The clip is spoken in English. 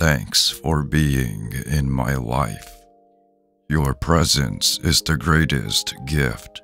Thanks for being in my life. Your presence is the greatest gift